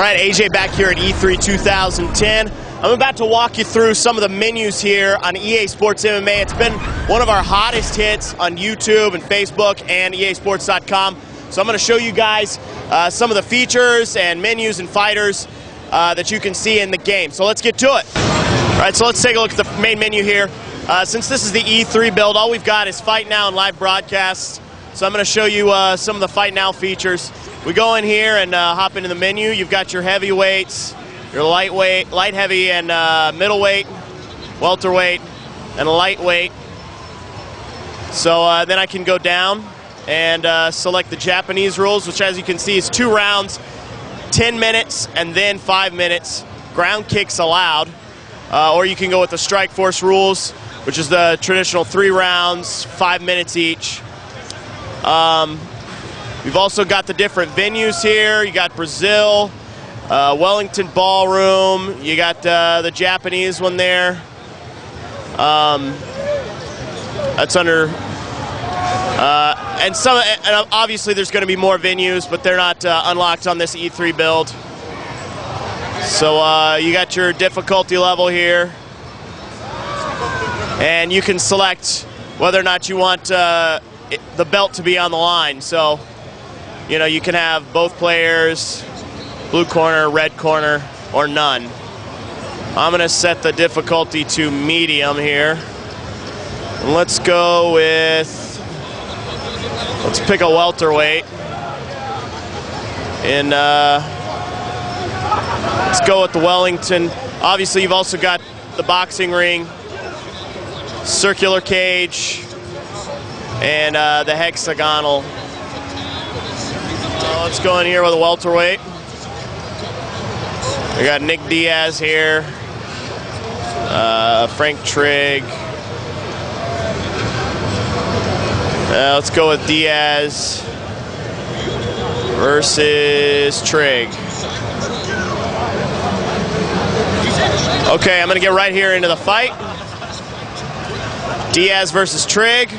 right, AJ back here at E3 2010. I'm about to walk you through some of the menus here on EA Sports MMA. It's been one of our hottest hits on YouTube and Facebook and EASports.com. So I'm going to show you guys uh, some of the features and menus and fighters uh, that you can see in the game. So let's get to it. All right, so let's take a look at the main menu here. Uh, since this is the E3 build, all we've got is Fight Now and live broadcasts. So I'm going to show you uh, some of the Fight Now features. We go in here and uh, hop into the menu. You've got your heavyweights, your lightweight, light heavy and uh, middleweight, welterweight, and lightweight. So uh, then I can go down and uh, select the Japanese rules, which as you can see is two rounds, 10 minutes, and then five minutes. Ground kicks allowed. Uh, or you can go with the Strikeforce rules, which is the traditional three rounds, five minutes each. Um, We've also got the different venues here. You got Brazil, uh, Wellington Ballroom. You got uh, the Japanese one there. Um, that's under. Uh, and some, and obviously there's going to be more venues, but they're not uh, unlocked on this E3 build. So uh, you got your difficulty level here, and you can select whether or not you want uh, the belt to be on the line. So you know, you can have both players, blue corner, red corner, or none. I'm going to set the difficulty to medium here. And let's go with, let's pick a welterweight. And uh, let's go with the Wellington. Obviously, you've also got the boxing ring, circular cage, and uh, the hexagonal let's go in here with a welterweight. We got Nick Diaz here, uh, Frank Trigg. Uh, let's go with Diaz versus Trigg. Okay, I'm going to get right here into the fight. Diaz versus Trigg.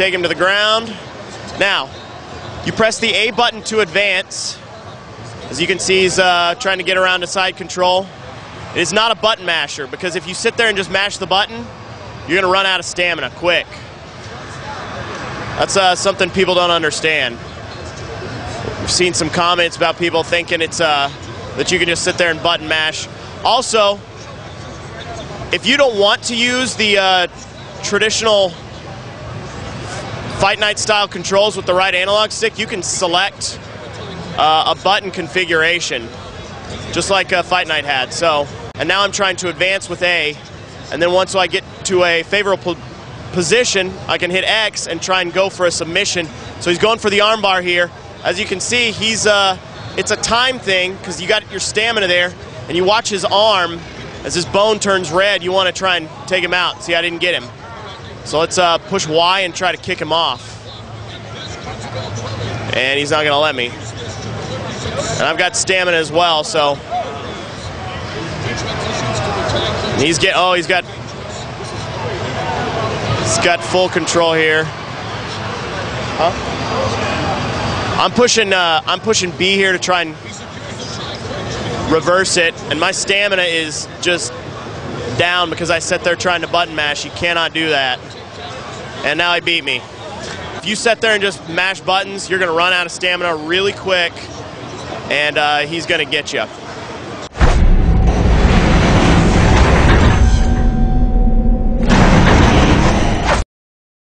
Take him to the ground. Now, you press the A button to advance. As you can see, he's uh, trying to get around to side control. It is not a button masher because if you sit there and just mash the button, you're going to run out of stamina quick. That's uh, something people don't understand. We've seen some comments about people thinking it's uh, that you can just sit there and button mash. Also, if you don't want to use the uh, traditional Fight Night style controls with the right analog stick, you can select uh, a button configuration, just like uh, Fight Night had. So, and now I'm trying to advance with A, and then once I get to a favorable position, I can hit X and try and go for a submission. So he's going for the armbar here. As you can see, he's uh, it's a time thing because you got your stamina there, and you watch his arm as his bone turns red. You want to try and take him out. See, I didn't get him. So let's uh, push Y and try to kick him off. And he's not going to let me. And I've got stamina as well, so. He's get oh he's got he's got full control here. Huh? I'm pushing uh, I'm pushing B here to try and reverse it, and my stamina is just down because I sat there trying to button mash. You cannot do that. And now he beat me. If you sit there and just mash buttons, you're going to run out of stamina really quick, and uh, he's going to get you.